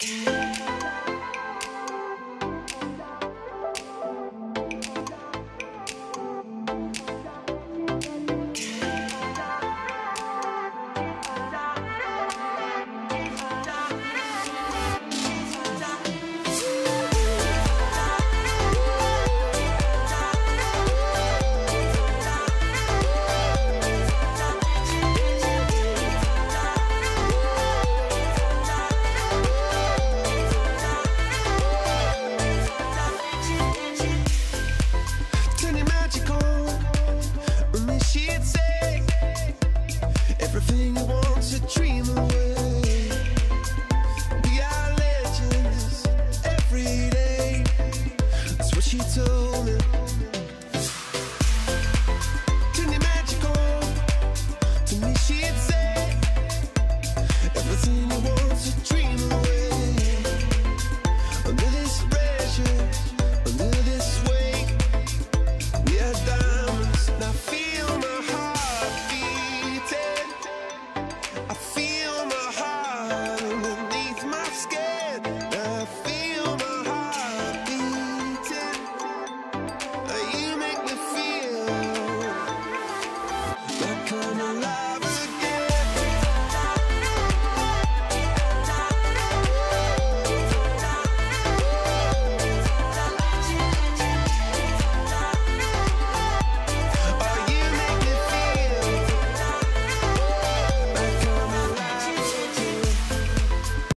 Turn your magic on. When me she'd say everything you want to dream away. We she told me. Turning to me she'd say, everything you dream away. Under this pressure.